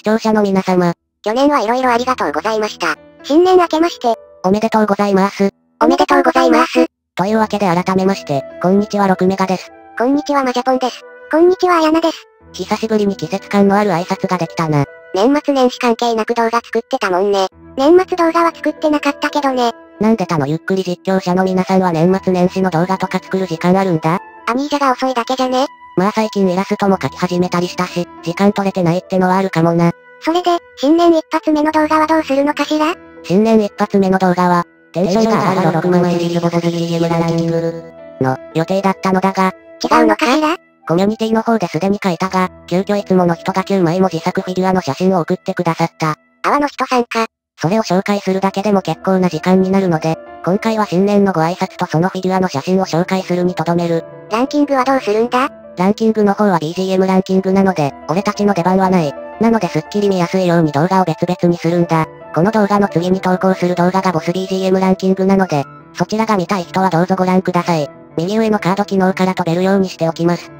視聴者の皆様、去年はいろいろありがとうございました。新年明けまして、おめでとうございます。おめでとうございます。というわけで改めまして、こんにちは6メガです。こんにちはマジャポンです。こんにちはあやなです。久しぶりに季節感のある挨拶ができたな。年末年始関係なく動画作ってたもんね。年末動画は作ってなかったけどね。なんで他のゆっくり実況者の皆さんは年末年始の動画とか作る時間あるんだ？アミージャが遅いだけじゃねまあ最近イラストも描き始めたりしたし、時間取れてないってのはあるかもな。それで、新年一発目の動画はどうするのかしら？新年一発目の動画は、テンションが上がる6万シリーズボス BGM ランキングの予定だったのだが、違うのかしら？コミュニティの方ですでに書いたが、急遽いつもの人が9枚も自作フィギュアの写真を送ってくださった。泡の人さんか。それを紹介するだけでも結構な時間になるので、今回は新年のご挨拶とそのフィギュアの写真を紹介するにとどめる。ランキングはどうするんだ？ランキングの方は BGM ランキングなので、俺たちの出番はない。なのでスッキリ見やすいように動画を別々にするんだ。この動画の次に投稿する動画がボス BGM ランキングなので、そちらが見たい人はどうぞご覧ください。右上のカード機能から飛べるようにしておきます。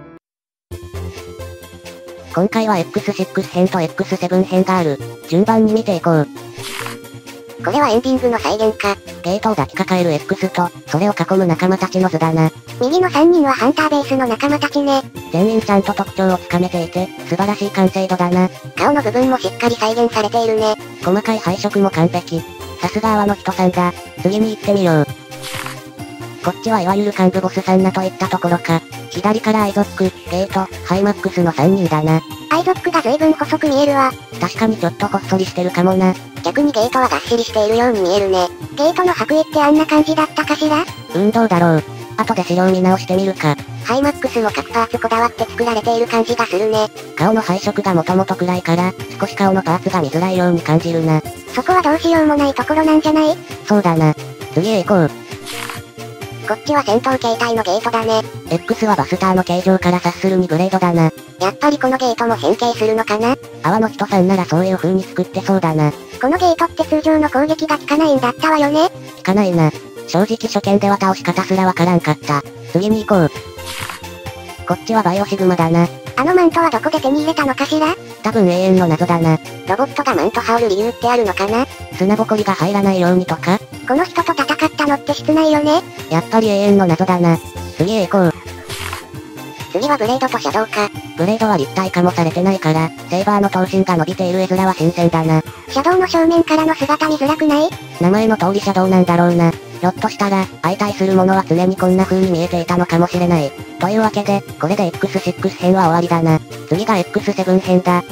今回は X6 編と X7 編がある。順番に見ていこう。これはエンディングの再現か。ゲートを抱きかかえる X と、それを囲む仲間たちの図だな。右の3人はハンターベースの仲間たちね。全員ちゃんと特徴をつかめていて、素晴らしい完成度だな。顔の部分もしっかり再現されているね。細かい配色も完璧。さすが泡の人さんだ。次に行ってみよう。こっちはいわゆる幹部ボス3人といったところか。左からアイゾック、ゲート、ハイマックスの3人だな。アイゾックが随分細く見えるわ。確かにちょっとほっそりしてるかもな。逆にゲートはがっしりしているように見えるね。ゲートの白衣ってあんな感じだったかしら？運動だろう。後で資料見直してみるか。ハイマックスも各パーツこだわって作られている感じがするね。顔の配色がもともと暗いから、少し顔のパーツが見づらいように感じるな。そこはどうしようもないところなんじゃない？そうだな。次へ行こう。こっちは戦闘形態のゲートだね。X はバスターの形状から察するにブレードだな。やっぱりこのゲートも変形するのかな？泡の人さんならそういう風に作ってそうだな。このゲートって通常の攻撃が効かないんだったわよね効かないな。正直初見では倒し方すらわからんかった。次に行こう。こっちはバイオシグマだな。あのマントはどこで手に入れたのかしら？多分永遠の謎だな。ロボットがマント羽織る理由ってあるのかな？砂ぼこりが入らないようにとか？この人と戦ったのって室内よね？やっぱり永遠の謎だな。次へ行こう。次はブレードとシャドウか。ブレードは立体化もされてないから、セーバーの頭身が伸びている絵面は新鮮だな。シャドウの正面からの姿見づらくない？名前の通りシャドウなんだろうな。ひょっとしたら、相対するものは常にこんな風に見えていたのかもしれない。というわけで、これで X6 編は終わりだな。次が X7 編だ。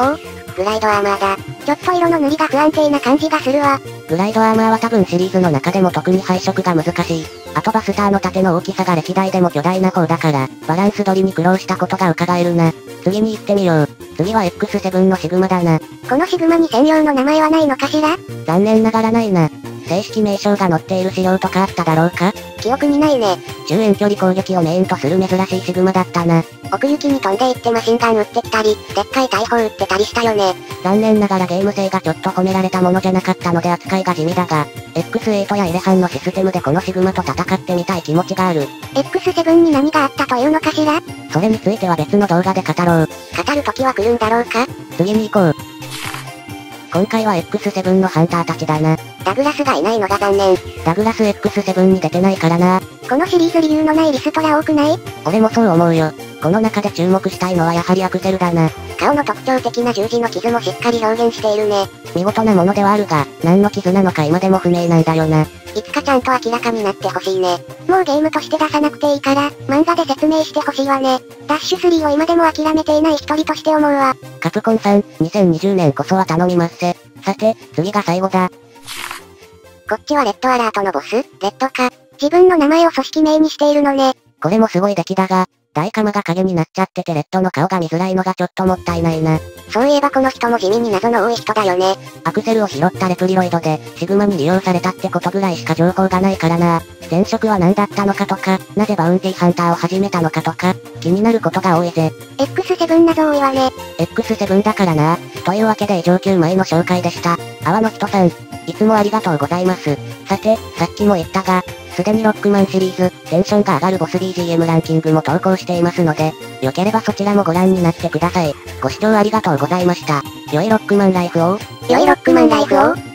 おう、グライドアーマーだ。ちょっと色の塗りが不安定な感じがするわ。グライドアーマーは多分シリーズの中でも特に配色が難しい。あとバスターの盾の大きさが歴代でも巨大な方だから、バランス取りに苦労したことが伺えるな。次に行ってみよう。次は X7 のシグマだな。このシグマに専用の名前はないのかしら？残念ながらないな。正式名称が載っている資料とかあっただろうか記憶にないね。中遠距離攻撃をメインとする珍しいシグマだったな。奥行きに飛んでいってマシンガン撃ってきたり、でっかい大砲撃ってたりしたよね。残念ながらゲーム性がちょっと褒められたものじゃなかったので扱いが地味だが、X8 やイレハンのシステムでこのシグマと戦ってみたい気持ちがある。X7 に何があったというのかしらそれについては別の動画で語ろう。語る時は来るんだろうか次に行こう。今回は X7 のハンターたちだな。ダグラスがいないのが残念。ダグラス X7 に出てないからな。このシリーズ理由のないリストラ多くない？俺もそう思うよ。この中で注目したいのはやはりアクセルだな。顔の特徴的な十字の傷もしっかり表現しているね。見事なものではあるが、何の傷なのか今でも不明なんだよな。いつかちゃんと明らかになってほしいね。もうゲームとして出さなくていいから、漫画で説明してほしいわね。ダッシュ3を今でも諦めていない一人として思うわ。カプコンさん、2020年こそは頼みますせ。さて、次が最後だ。こっちはレッドアラートのボス？レッドか。自分の名前を組織名にしているのね。これもすごい出来だが、大カマが影になっちゃっててレッドの顔が見づらいのがちょっともったいないな。そういえばこの人も地味に謎の多い人だよね。アクセルを拾ったレプリロイドで、シグマに利用されたってことぐらいしか情報がないからな。前職は何だったのかとか、なぜバウンティハンターを始めたのかとか、気になることが多いぜ。X7 謎多いわね。X7 だからな。というわけで以上9枚の紹介でした。泡の人さん、いつもありがとうございます。さて、さっきも言ったが、すでにロックマンシリーズ、テンションが上がるボス BGM ランキングも投稿していますので、良ければそちらもご覧になってください。ご視聴ありがとうございました。良いロックマンライフを。良いロックマンライフを。